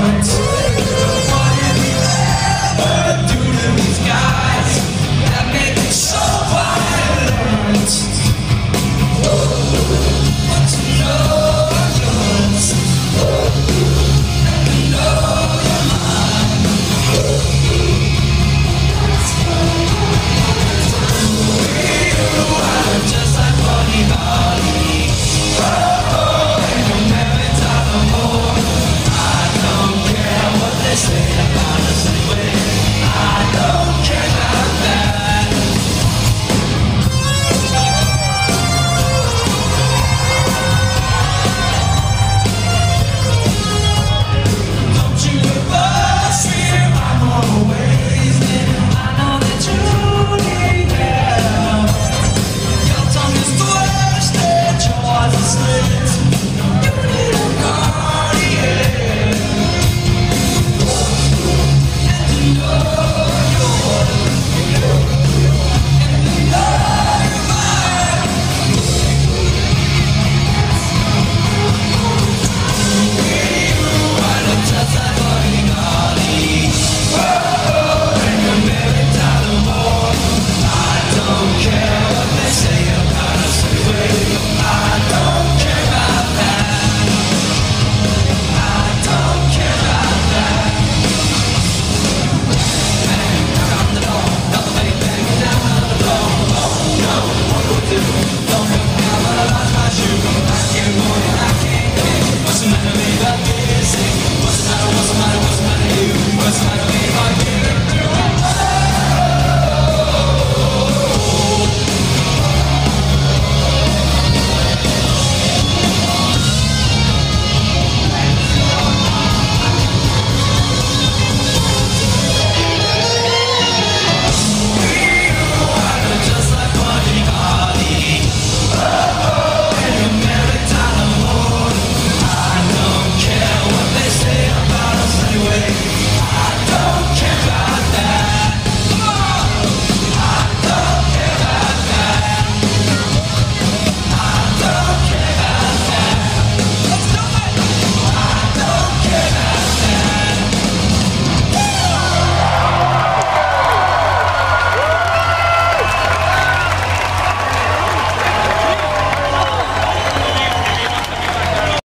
heart